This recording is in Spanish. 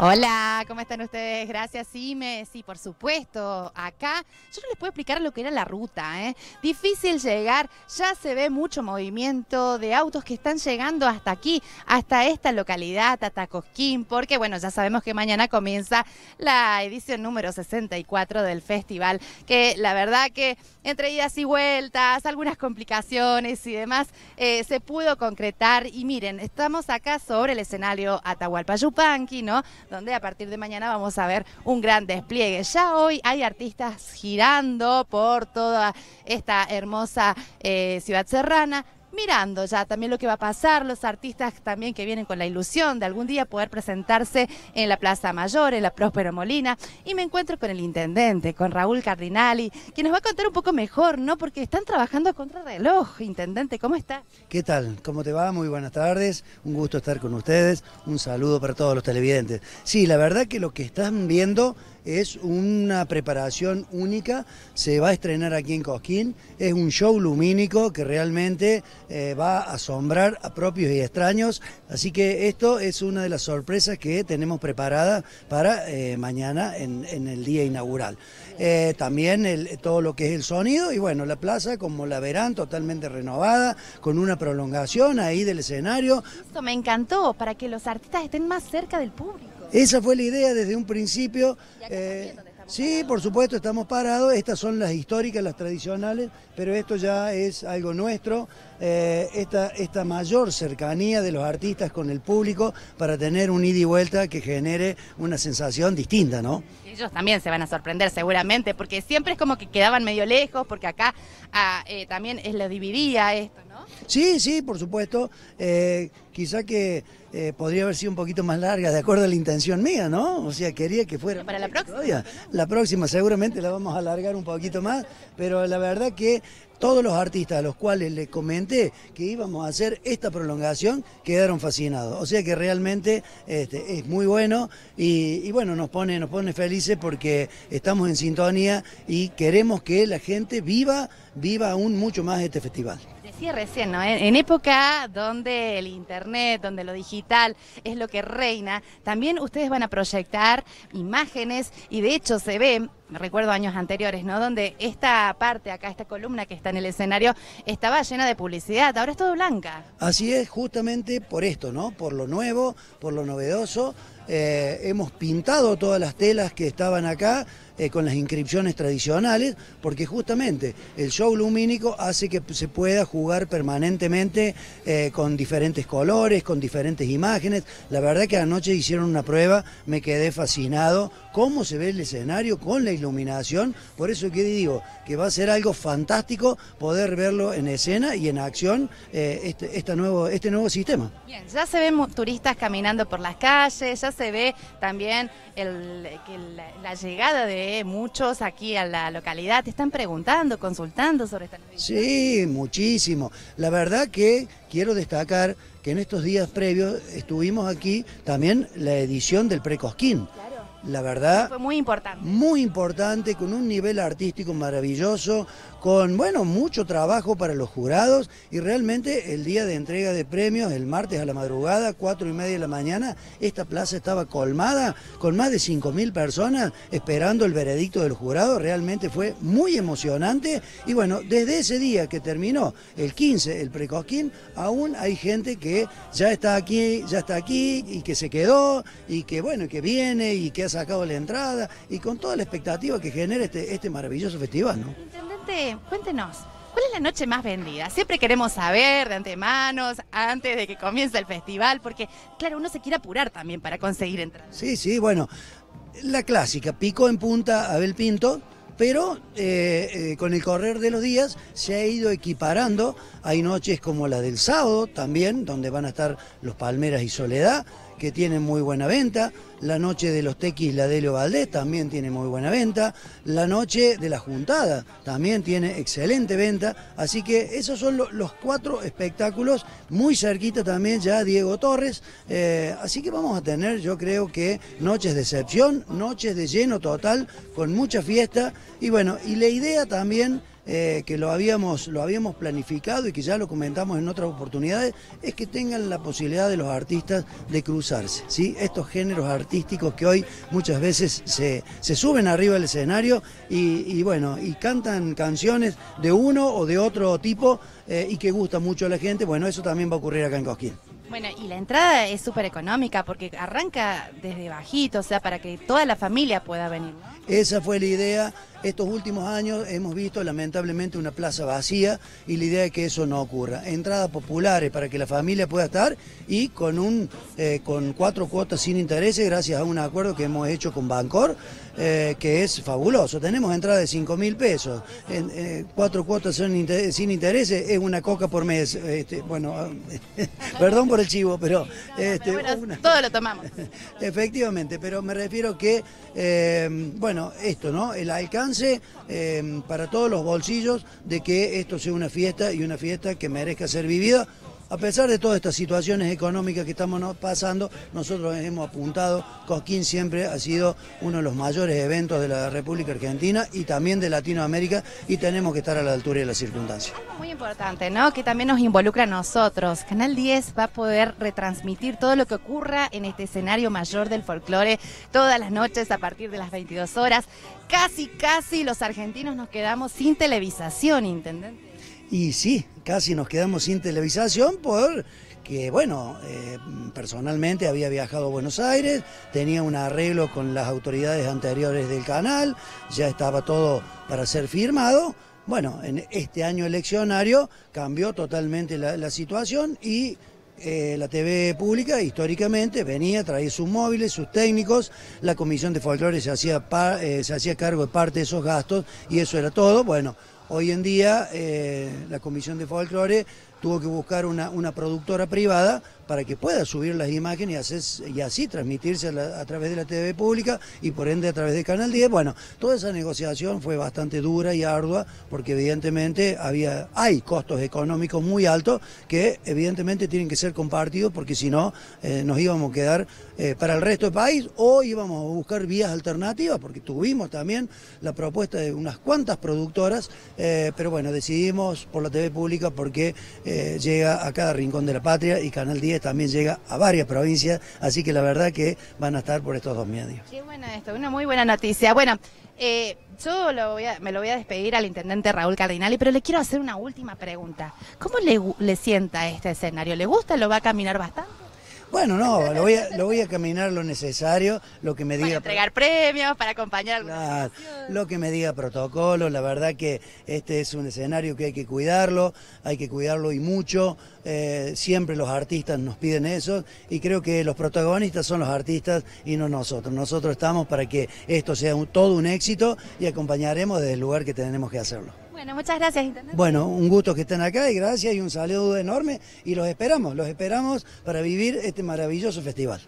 Hola, ¿cómo están ustedes? Gracias, Ime. Sí, por supuesto. Acá yo no les puedo explicar lo que era la ruta. ¿eh? Difícil llegar, ya se ve mucho movimiento de autos que están llegando hasta aquí, hasta esta localidad, hasta Cosquín, porque bueno, ya sabemos que mañana comienza la edición número 64 del festival, que la verdad que entre idas y vueltas, algunas complicaciones y demás, eh, se pudo concretar. Y miren, estamos acá sobre el escenario Atahualpa Yupanqui, ¿no? Donde a partir de mañana vamos a ver un gran despliegue. Ya hoy hay artistas girando por toda esta hermosa eh, ciudad serrana mirando ya también lo que va a pasar, los artistas también que vienen con la ilusión de algún día poder presentarse en la Plaza Mayor, en la Próspero Molina, y me encuentro con el intendente, con Raúl Cardinali, que nos va a contar un poco mejor, ¿no? Porque están trabajando a contrarreloj, intendente, ¿cómo está? ¿Qué tal? ¿Cómo te va? Muy buenas tardes, un gusto estar con ustedes, un saludo para todos los televidentes. Sí, la verdad que lo que están viendo es una preparación única, se va a estrenar aquí en Cosquín, es un show lumínico que realmente eh, va a asombrar a propios y extraños, así que esto es una de las sorpresas que tenemos preparada para eh, mañana en, el día inaugural. Eh, también todo lo que es el sonido y bueno, la plaza como la verán totalmente renovada, con una prolongación ahí del escenario. Esto me encantó, para que los artistas estén más cerca del público. Esa fue la idea desde un principio. Sí, por supuesto, estamos parados. Estas son las históricas, las tradicionales, pero esto ya es algo nuestro. Eh, esta, esta mayor cercanía de los artistas con el público para tener un ida y vuelta que genere una sensación distinta, ¿no? Ellos también se van a sorprender seguramente, porque siempre es como que quedaban medio lejos, porque acá ah, eh, también es lo dividía esto, ¿no? Sí, sí, por supuesto. quizá que eh, podría haber sido un poquito más larga, de acuerdo a la intención mía, ¿no? O sea, quería que fuera... ¿Para la próxima? La próxima seguramente la vamos a alargar un poquito más, pero la verdad que todos los artistas a los cuales les comenté que íbamos a hacer esta prolongación quedaron fascinados. O sea que realmente este, es muy bueno y, y, bueno, nos pone, nos pone felices porque estamos en sintonía y queremos que la gente viva, viva aún mucho más este festival. Sí, recién, ¿no? En, época donde el internet, donde lo digital es lo que reina, también ustedes van a proyectar imágenes y de hecho se ve, recuerdo años anteriores, ¿no? Donde esta parte acá, esta columna que está en el escenario, estaba llena de publicidad, ahora es todo blanca. Así es, justamente por esto, ¿no? Por lo nuevo, por lo novedoso. Eh, hemos pintado todas las telas que estaban acá eh, con las inscripciones tradicionales, porque justamente el show lumínico hace que se pueda jugar permanentemente eh, con diferentes colores, con diferentes imágenes. La verdad que anoche hicieron una prueba, me quedé fascinado cómo se ve el escenario con la iluminación, por eso que digo que va a ser algo fantástico poder verlo en escena y en acción este, nuevo, este nuevo sistema. Bien, ya se ven turistas caminando por las calles, ya se ve también la, llegada de muchos aquí a la localidad. ¿Te están preguntando, consultando sobre esta noticia? Sí, muchísimo. La verdad que quiero destacar que en estos días previos estuvimos aquí también la edición del Precosquín. La verdad... Fue muy importante. Muy importante, con un nivel artístico maravilloso, con, bueno, mucho trabajo para los jurados y realmente el día de entrega de premios, el martes a la madrugada, cuatro y media de la mañana, esta plaza estaba colmada con más de cinco mil personas esperando el veredicto del jurado, realmente fue muy emocionante y bueno, desde ese día que terminó el 15, el precosquín, aún hay gente que ya está aquí, ya está aquí y que se quedó y que bueno, que viene y que ha sacado la entrada y con toda la expectativa que genera este, este maravilloso festival, ¿no? Cuéntenos, ¿cuál es la noche más vendida? Siempre queremos saber de antemano, antes de que comience el festival, porque claro, uno se quiere apurar también para conseguir entrar. Sí, sí, bueno, la clásica, pico en punta Abel Pinto, pero eh, eh, con el correr de los días se ha ido equiparando. Hay noches como la del sábado también, donde van a estar los Palmeras y Soledad, que tienen muy buena venta. La noche de los Tequis la Delio Valdés también tiene muy buena venta. La noche de la Juntada también tiene excelente venta. Así que esos son los cuatro espectáculos. Muy cerquita también ya Diego Torres. Eh, así que vamos a tener, yo creo que noches de excepción, noches de lleno total, con mucha fiesta. Y bueno, y la idea también eh, que lo habíamos, lo habíamos planificado y que ya lo comentamos en otras oportunidades, es que tengan la posibilidad de los artistas de cruzarse. ¿sí? Estos géneros artísticos que hoy muchas veces se, suben arriba del escenario y, bueno, y cantan canciones de uno o de otro tipo eh, y que gusta mucho a la gente, bueno, eso también va a ocurrir acá en Cosquín. Bueno, y la entrada es súper económica porque arranca desde bajito, o sea, para que toda la familia pueda venir. Esa fue la idea. Estos últimos años hemos visto lamentablemente una plaza vacía y la idea es que eso no ocurra. Entradas populares para que la familia pueda estar y con, un, eh, con cuatro cuotas sin intereses gracias a un acuerdo que hemos hecho con Bancor, eh, que es fabuloso. Tenemos entrada de 5 mil pesos, en, eh, cuatro cuotas sin, intereses, es una coca por mes. Este, bueno, perdón por el chivo, pero... Este, todo lo tomamos. Efectivamente, pero me refiero que, bueno, esto, ¿no? El alcance para todos los bolsillos de que esto sea una fiesta y una fiesta que merezca ser vivida a pesar de todas estas situaciones económicas que estamos pasando, nosotros hemos apuntado, Cosquín siempre ha sido uno de los mayores eventos de la República Argentina y también de Latinoamérica y tenemos que estar a la altura de las circunstancias. Muy importante, ¿no? Que también nos involucra a nosotros. Canal 10 va a poder retransmitir todo lo que ocurra en este escenario mayor del folclore todas las noches a partir de las 22 horas. Casi, casi los argentinos nos quedamos sin televisación, intendente. Y sí, casi nos quedamos sin televisación por que bueno, eh, personalmente había viajado a Buenos Aires, tenía un arreglo con las autoridades anteriores del canal, ya estaba todo para ser firmado. Bueno, en este año eleccionario cambió totalmente la, situación y eh, la TV pública históricamente venía, traía sus móviles, sus técnicos, la comisión de folclore se hacía, eh, se hacía cargo de parte de esos gastos y eso era todo. Bueno, Hoy en día eh, la Comisión de Folclore tuvo que buscar una, una productora privada para que pueda subir las imágenes y, así transmitirse a, través de la TV pública y por ende a través de Canal 10. Bueno, toda esa negociación fue bastante dura y ardua porque evidentemente había, hay costos económicos muy altos que evidentemente tienen que ser compartidos porque si no eh, nos íbamos a quedar eh, para el resto del país o íbamos a buscar vías alternativas porque tuvimos también la propuesta de unas cuantas productoras, eh, pero bueno, decidimos por la TV pública porque llega a cada rincón de la patria y Canal 10 también llega a varias provincias, así que la verdad que van a estar por estos dos medios. Qué buena esto, una muy buena noticia. Bueno, eh, yo lo voy a, me lo voy a despedir al intendente Raúl Cardinali, pero le quiero hacer una última pregunta. ¿Cómo le, le sienta este escenario? ¿Le gusta? ¿Lo va a caminar bastante? Bueno, no, lo voy a, lo voy a caminar lo necesario, lo que me diga... Para entregar premios, para acompañar Lo que me diga protocolo, la verdad que este es un escenario que hay que cuidarlo, hay que cuidarlo y mucho, eh, siempre los artistas nos piden eso y creo que los protagonistas son los artistas y no nosotros. Nosotros estamos para que esto sea todo un éxito y acompañaremos desde el lugar que tenemos que hacerlo. Bueno, muchas gracias, Intendente. Bueno, un gusto que estén acá y gracias y un saludo enorme y los esperamos, los esperamos para vivir este maravilloso festival.